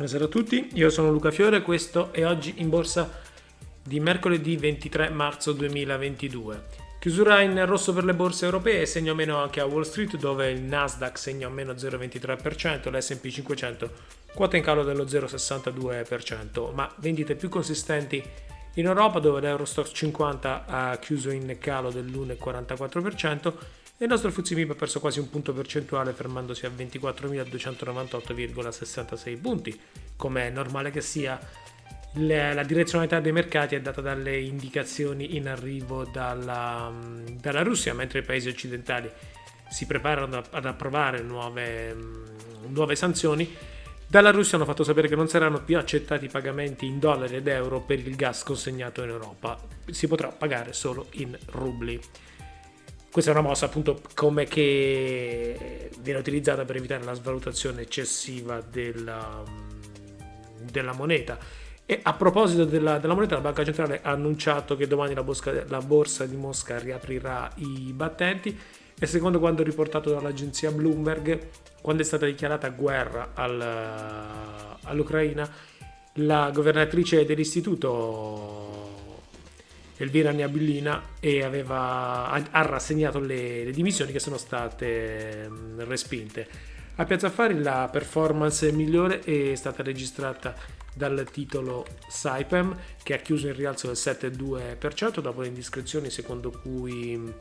Buonasera a tutti, io sono Luca Fiore, questo è oggi in borsa di mercoledì 23 marzo 2022. Chiusura in rosso per le borse europee, segno meno anche a Wall Street dove il Nasdaq segna meno 0,23%, l'S&P 500 quota in calo dello 0,62%, ma vendite più consistenti in Europa dove l'Eurostock 50 ha chiuso in calo dell'1,44% e il nostro FTSE MIB ha perso quasi un punto percentuale fermandosi a 24.298,66 punti. Come è normale che sia, la direzionalità dei mercati è data dalle indicazioni in arrivo dalla, dalla Russia, mentre i paesi occidentali si preparano ad approvare nuove, nuove sanzioni. Dalla Russia hanno fatto sapere che non saranno più accettati pagamenti in dollari ed euro per il gas consegnato in Europa, si potrà pagare solo in rubli. Questa è una mossa appunto come che viene utilizzata per evitare la svalutazione eccessiva della, della moneta. E a proposito della, della, moneta, la Banca Centrale ha annunciato che domani la, bosca, la borsa di Mosca riaprirà i battenti e secondo quanto riportato dall'agenzia Bloomberg, quando è stata dichiarata guerra al, all'Ucraina, la governatrice dell'istituto Elvira Niabilina e aveva, ha rassegnato le, le, dimissioni che sono state respinte. A Piazza Affari la performance migliore è stata registrata dal titolo Saipem che ha chiuso in rialzo del 7,2% dopo le indiscrezioni secondo cui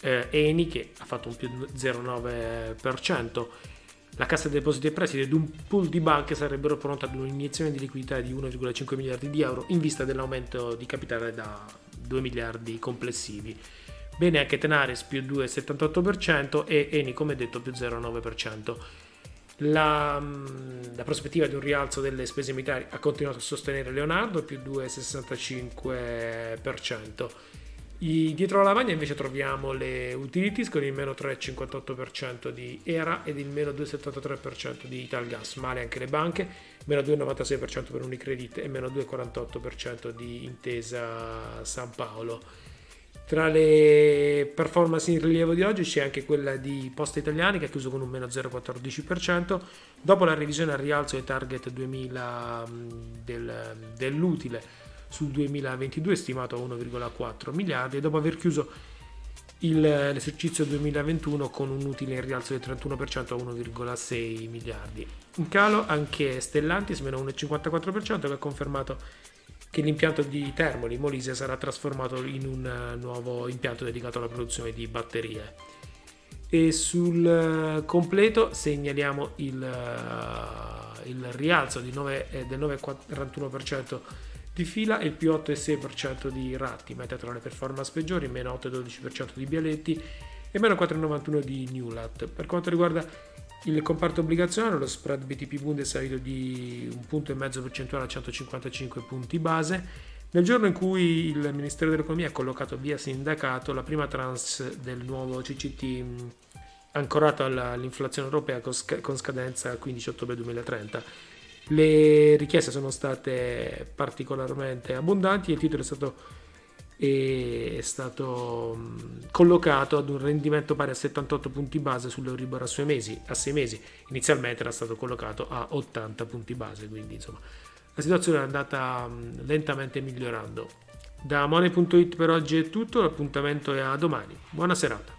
eh, Eni che ha fatto un più 0,9%. La Cassa dei Depositi e Prestiti ed un pool di banche sarebbero pronte ad un'iniezione di liquidità di 1,5 miliardi di euro in vista dell'aumento di capitale da 2 miliardi complessivi. Bene anche Tenaris più 2,78% e Eni come detto più 0,9%. La, mm, la, prospettiva di un rialzo delle spese militari ha continuato a sostenere Leonardo più 2,65%. I, dietro la lavagna invece troviamo le utilities con il meno 3,58% di ERA ed il meno 2,73% di Italgas, male anche le banche, meno 2,96% per Unicredit e meno 2,48% di Intesa San Paolo. Tra le performance in rilievo di oggi c'è anche quella di Poste Italiane che ha chiuso con un meno 0,14%, dopo la revisione al rialzo dei target 2000 del, dell'utile sul 2022 stimato a 1,4 miliardi dopo aver chiuso il, l'esercizio 2021 con un utile in rialzo del 31% a 1,6 miliardi. In calo anche Stellantis, meno 1,54%, che ha confermato che l'impianto di Termoli Molise sarà trasformato in un nuovo impianto dedicato alla produzione di batterie. E sul completo segnaliamo il, il rialzo 9, del 9,41% di fila e il più 8,6% di Ratti, meta tra le performance peggiori, meno 8,12% di Bialetti e meno 4,91% di Newlat. Per quanto riguarda il comparto obbligazionario, lo spread BTP Bund è salito di un punto e mezzo percentuale a 155 punti base. Nel giorno in cui il Ministero dell'Economia ha collocato via sindacato la prima trans del nuovo CCT ancorato all'inflazione europea con scadenza il 15 ottobre 2030 le richieste sono state particolarmente abbondanti e il titolo è stato, è stato collocato ad un rendimento pari a 78 punti base sull'Euribor a 6 mesi, a 6 mesi. Inizialmente era stato collocato a 80 punti base, quindi insomma la situazione è andata lentamente migliorando. Da Money.it per oggi è tutto, l'appuntamento è a domani. Buona serata.